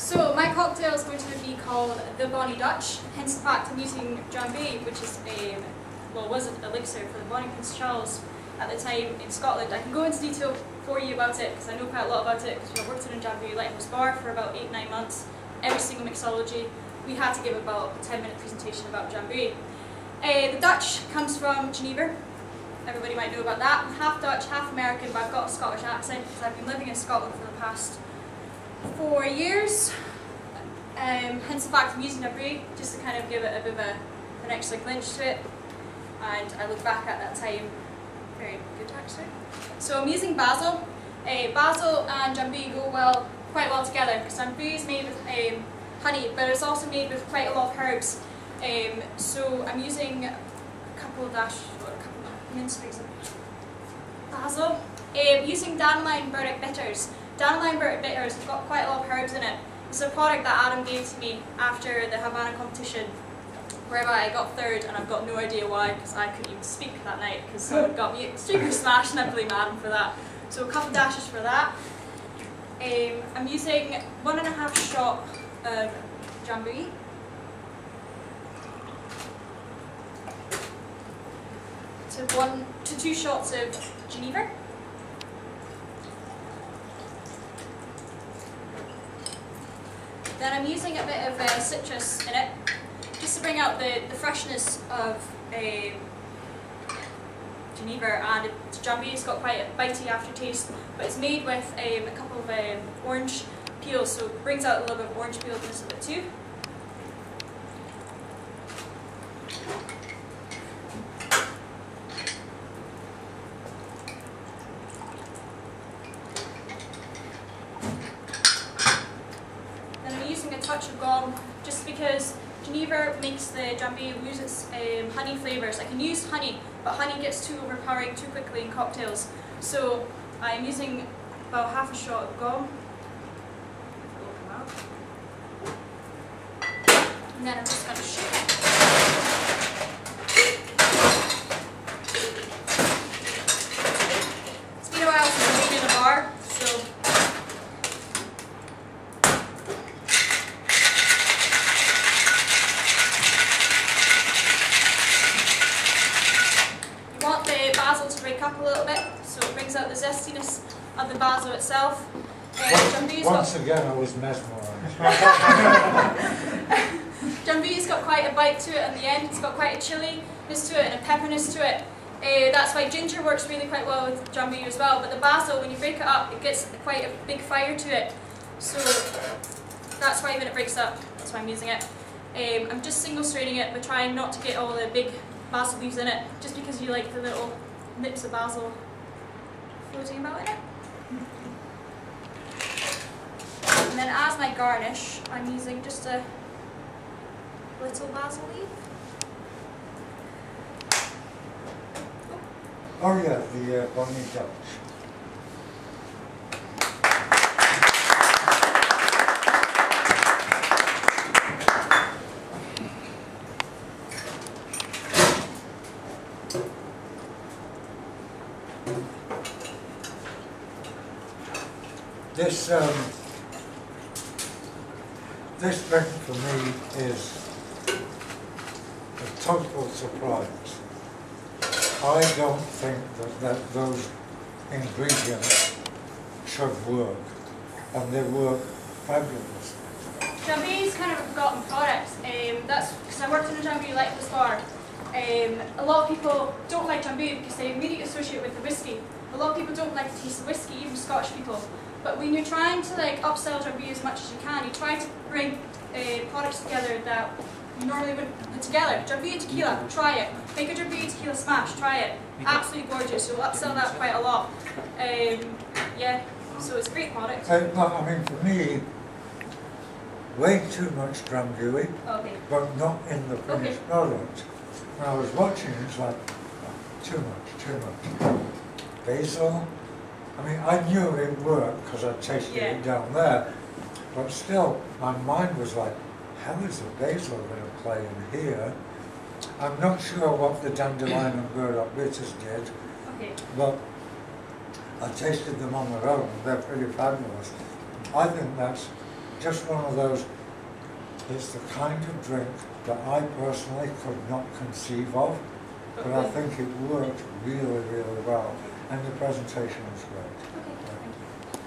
So my cocktail is going to be called the Bonnie Dutch, hence the fact I'm using Drambuie, which is a, well was an elixir for the Bonnie Prince Charles at the time in Scotland. I can go into detail for you about it because I know quite a lot about it because I worked in a Drambuie Lighthouse Bar for about 8-9 months. Every single mixology, we had to give about a 10 minute presentation about Drambuie. Uh, the Dutch comes from Geneva. Everybody might know about that. I'm half Dutch, half American, but I've got a Scottish accent because I've been living in Scotland for the past four years. Um, hence the fact I'm using a break just to kind of give it a bit of a, an extra clinch to it. And I look back at that time, very good actually. So I'm using basil. Uh, basil and Drambuie go well, quite well together because Drambuie is made with um, honey, but it's also made with quite a lot of herbs. Um, so I'm using a couple of dash, or a couple of minced of basil. Um, using dandelion burdock bitters. Dandelion bitters have got quite a lot of herbs in it. It's a product that Adam gave to me after the Havana competition, whereby I got third, and I've got no idea why, because I couldn't even speak that night, because someone got me super smashed, and I blame Adam for that. So a couple dashes for that. Um, I'm using one and a half shot of Drambuie. To one to two shots of Geneva. Then I'm using a bit of uh, citrus in it, just to bring out the, the freshness of um, Geneva and it, Drambuie's got quite a bitey aftertaste, but it's made with um, a couple of um, orange peels, so it brings out a little bit of orange peel in this a bit too. Touch of gum just because Geneva makes the Drambuie lose its um, honey flavours. I can use honey, but honey gets too overpowering too quickly in cocktails. So I'm using about half a shot of gum. And then I'm just going to shake it. It's been a while since I've been in a bar, so You want the basil to break up a little bit, so it brings out the zestiness of the basil itself. Uh, got, Once again, I was mesmerised. Drambuie's got quite a bite to it at the end. It's got quite a chilliness to it and a pepperness to it. Uh, that's why ginger works really quite well with Drambuie as well. But the basil, when you break it up, it gets quite a big fire to it. So that's why when it breaks up, that's why I'm using it. Um, I'm just single straining it, but trying not to get all the big basil leaves in it, just because you like the little nips of basil floating about in it. And then as my garnish, I'm using just a little basil leaf. Oh yeah, the uh, Bonnie This um, this drink for me is a total surprise. I don't think that, that those ingredients should work, and they work fabulous. Drambuie's kind of a forgotten product. Um, that's because I worked in a Drambuie like this bar. Um, a lot of people don't like Drambuie because they immediately associate it with the whiskey. A lot of people don't like the taste of whiskey, even Scottish people. But when you're trying to like upsell Drambuie as much as you can, you try to bring uh, products together that you normally wouldn't put together. Drambuie tequila, try it. Make a Drambuie tequila smash, try it. Absolutely gorgeous. You'll upsell that quite a lot. Um, yeah, so it's a great product. Uh, no, I mean, for me, way too much Drambuie, Okay. but not in the finished Okay. product. When I was watching, it's like, too much, too much. Basil, I mean, I knew it worked because I tasted Yeah. it down there, but still, my mind was like, how is the basil going to play in here? I'm not sure what the dandelion and burdock bitters did, Okay. but I tasted them on their own, they're pretty fabulous. I think that's just one of those, it's the kind of drink that I personally could not conceive of, but I think it worked really, really well, and the presentation was great. Okay, thank you.